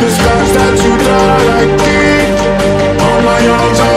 The scars that you dug, I me. on my arms.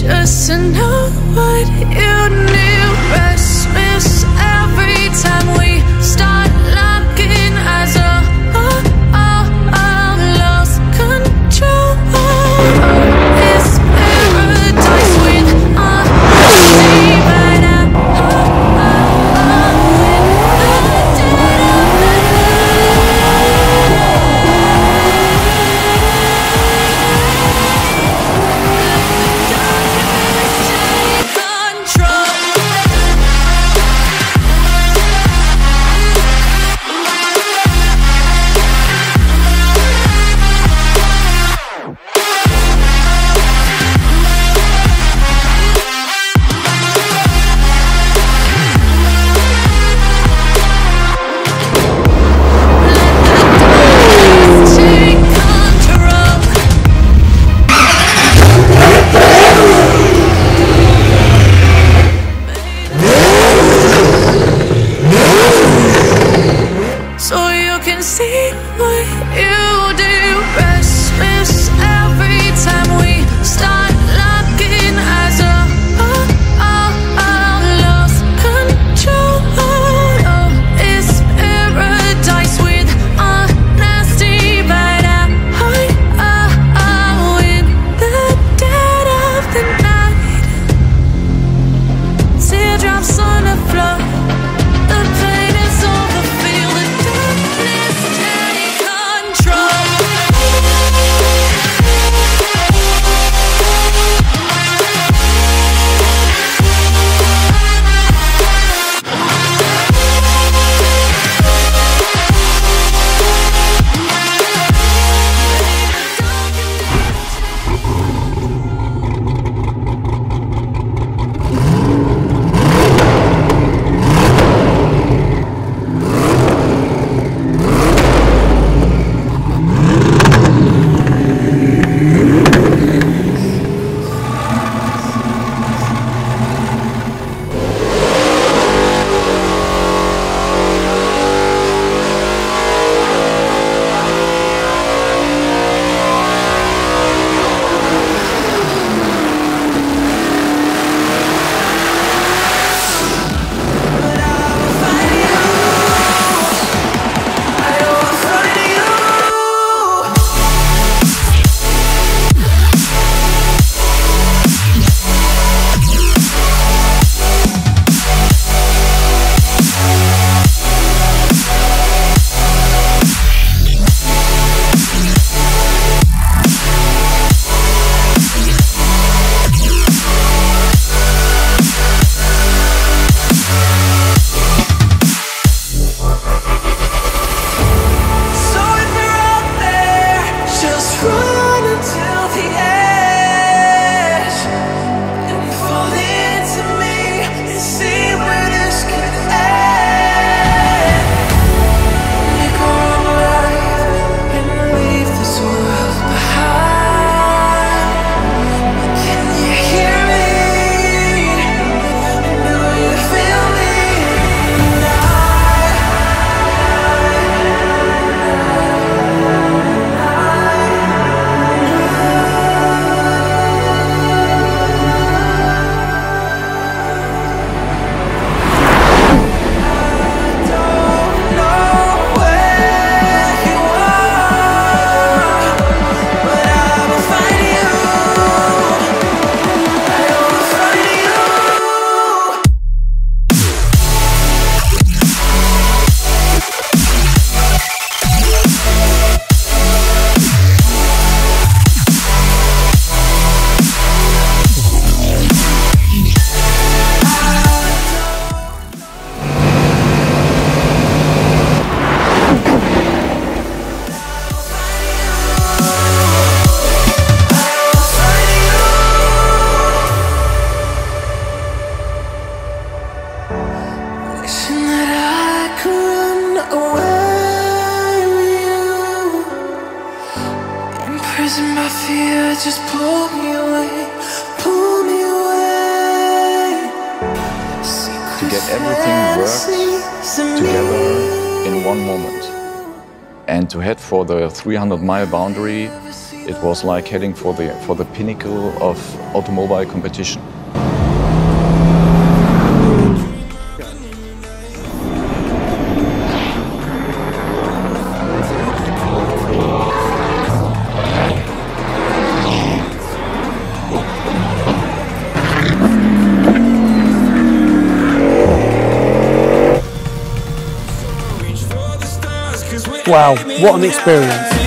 Just to know what you knew Restless every time we can see what you do. And to head for the 300 mile boundary, it was like heading for the, for the pinnacle of automobile competition. Wow, what an experience.